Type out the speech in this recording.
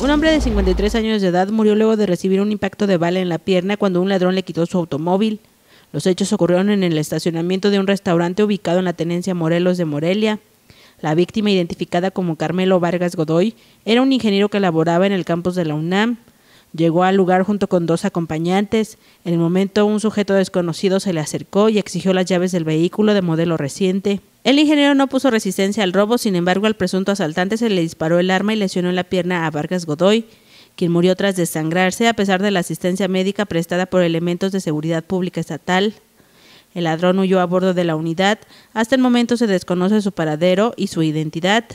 Un hombre de 53 años de edad murió luego de recibir un impacto de bala en la pierna cuando un ladrón le quitó su automóvil. Los hechos ocurrieron en el estacionamiento de un restaurante ubicado en la tenencia Morelos de Morelia. La víctima, identificada como Carmelo Vargas Godoy, era un ingeniero que laboraba en el campus de la UNAM. Llegó al lugar junto con dos acompañantes. En el momento, un sujeto desconocido se le acercó y exigió las llaves del vehículo de modelo reciente. El ingeniero no puso resistencia al robo, sin embargo, al presunto asaltante se le disparó el arma y lesionó en la pierna a Vargas Godoy, quien murió tras desangrarse a pesar de la asistencia médica prestada por elementos de seguridad pública estatal. El ladrón huyó a bordo de la unidad. Hasta el momento se desconoce su paradero y su identidad.